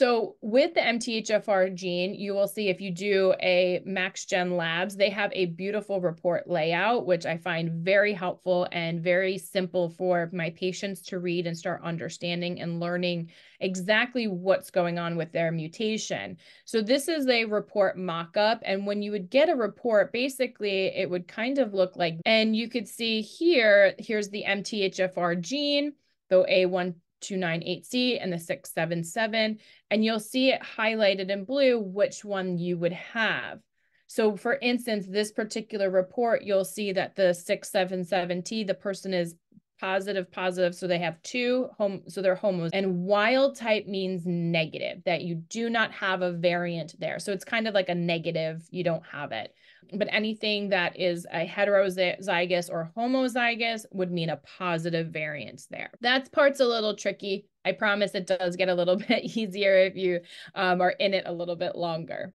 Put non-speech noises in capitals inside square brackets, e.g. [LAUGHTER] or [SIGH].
So with the MTHFR gene, you will see if you do a MaxGen Labs, they have a beautiful report layout, which I find very helpful and very simple for my patients to read and start understanding and learning exactly what's going on with their mutation. So this is a report mock-up. And when you would get a report, basically it would kind of look like, and you could see here, here's the MTHFR gene, the A1 298C and the 677, and you'll see it highlighted in blue which one you would have. So for instance, this particular report, you'll see that the 677T, the person is positive, positive. So they have two home, so they're homos. And wild type means negative, that you do not have a variant there. So it's kind of like a negative, you don't have it but anything that is a heterozygous or homozygous would mean a positive variance there. That part's a little tricky. I promise it does get a little [LAUGHS] bit easier if you um, are in it a little bit longer.